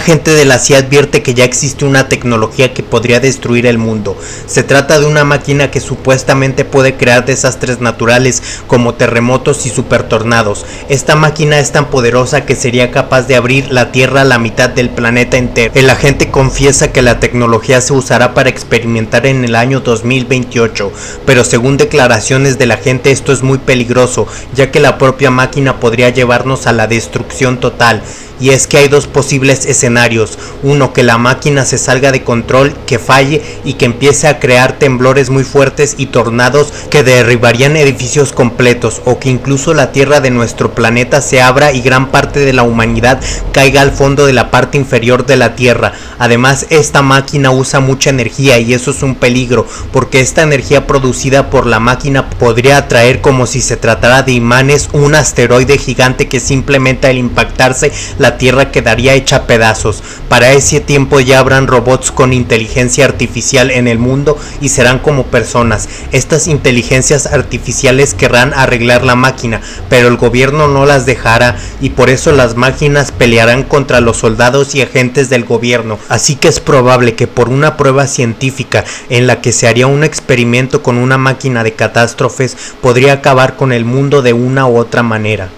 gente de la CIA advierte que ya existe una tecnología que podría destruir el mundo. Se trata de una máquina que supuestamente puede crear desastres naturales como terremotos y supertornados. Esta máquina es tan poderosa que sería capaz de abrir la Tierra a la mitad del planeta entero. El agente confiesa que la tecnología se usará para experimentar en el año 2028, pero según declaraciones de la gente esto es muy peligroso, ya que la propia máquina podría llevarnos a la destrucción total y es que hay dos posibles escenarios, uno que la máquina se salga de control, que falle y que empiece a crear temblores muy fuertes y tornados que derribarían edificios completos o que incluso la tierra de nuestro planeta se abra y gran parte de la humanidad caiga al fondo de la parte inferior de la tierra. Además esta máquina usa mucha energía y eso es un peligro porque esta energía producida por la máquina podría atraer como si se tratara de imanes un asteroide gigante que simplemente al impactarse la Tierra quedaría hecha pedazos. Para ese tiempo ya habrán robots con inteligencia artificial en el mundo y serán como personas. Estas inteligencias artificiales querrán arreglar la máquina, pero el gobierno no las dejará y por eso las máquinas pelearán contra los soldados y agentes del gobierno. Así que es probable que por una prueba científica en la que se haría un experimento con una máquina de catástrofes podría acabar con el mundo de una u otra manera.